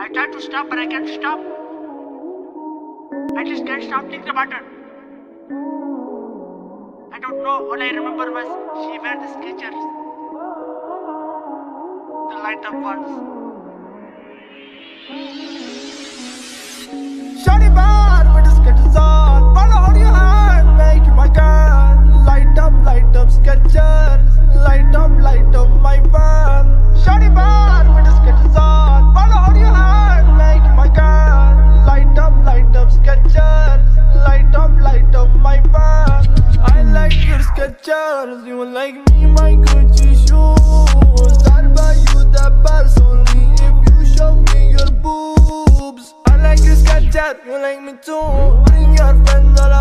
I tried to stop, but I can't stop. I just can't stop thinking about her. I don't know. All I remember was she wear the Skechers. The light up ones. Shawty bad with stars You like me, my Gucci shoes. I'll buy you that personally If you show me your boobs. I like your Snapchat, you like me too. Bring your friends all